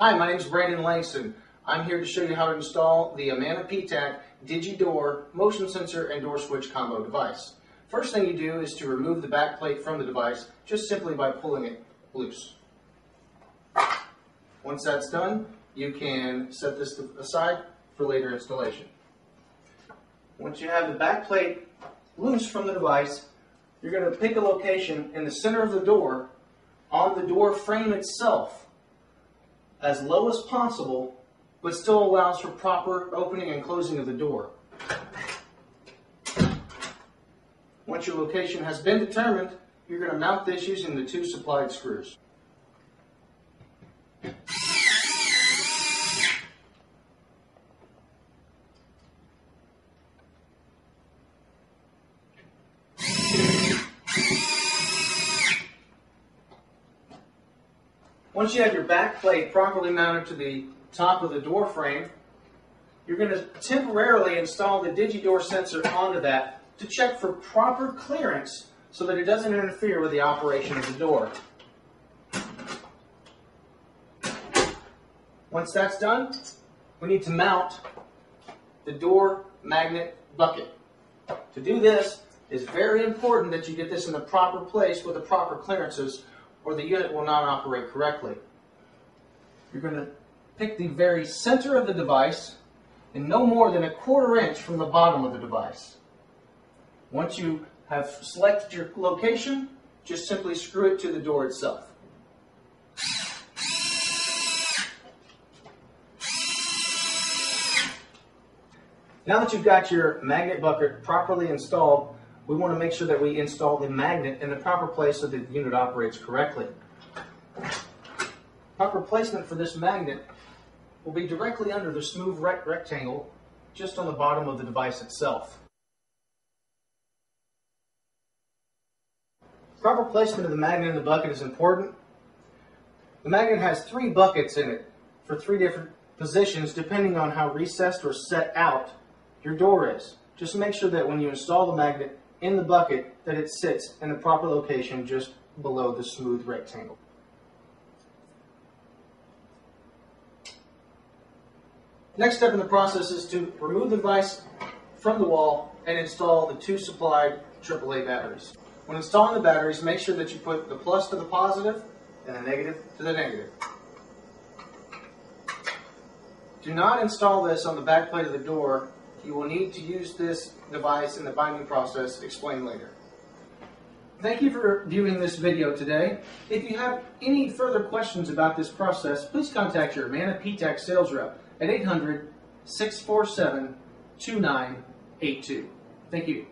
Hi, my name is Brandon Langston. I'm here to show you how to install the Amana PTAC DigiDoor motion sensor and door switch combo device. First thing you do is to remove the back plate from the device just simply by pulling it loose. Once that's done, you can set this aside for later installation. Once you have the back plate loose from the device, you're going to pick a location in the center of the door on the door frame itself as low as possible, but still allows for proper opening and closing of the door. Once your location has been determined, you're going to mount this using the two supplied screws. Once you have your back plate properly mounted to the top of the door frame, you're going to temporarily install the DigiDoor sensor onto that to check for proper clearance so that it doesn't interfere with the operation of the door. Once that's done, we need to mount the door magnet bucket. To do this, it's very important that you get this in the proper place with the proper clearances or the unit will not operate correctly. You're going to pick the very center of the device and no more than a quarter inch from the bottom of the device. Once you have selected your location, just simply screw it to the door itself. Now that you've got your magnet bucket properly installed, we want to make sure that we install the magnet in the proper place so that the unit operates correctly. Proper placement for this magnet will be directly under the smooth rect rectangle just on the bottom of the device itself. Proper placement of the magnet in the bucket is important. The magnet has three buckets in it for three different positions depending on how recessed or set out your door is. Just make sure that when you install the magnet in the bucket that it sits in the proper location just below the smooth rectangle. Next step in the process is to remove the vise from the wall and install the two supplied AAA batteries. When installing the batteries, make sure that you put the plus to the positive and the negative to the negative. Do not install this on the back plate of the door you will need to use this device in the binding process explained later. Thank you for viewing this video today. If you have any further questions about this process, please contact your Amana PTAC sales rep at 800 647 2982. Thank you.